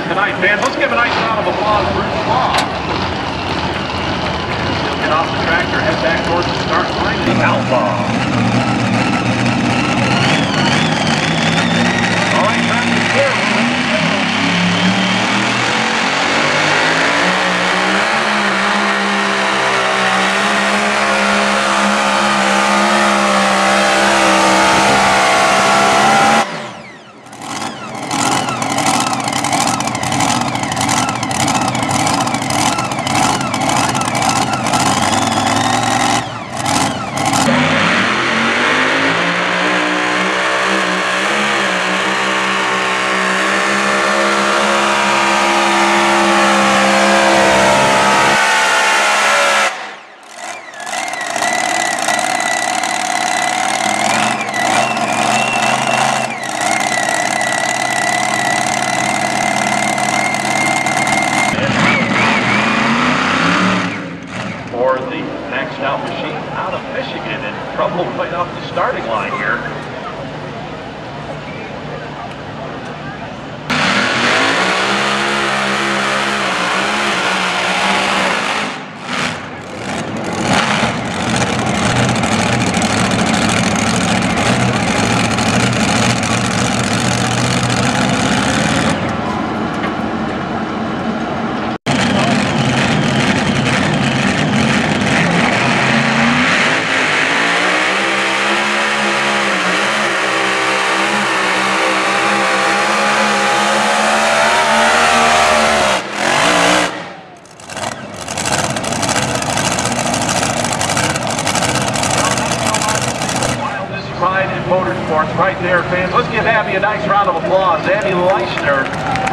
here tonight, fans. Let's give a nice round of applause for Bruce Slagh. He'll get off the tractor, head back towards the start line. The outlaw. Pride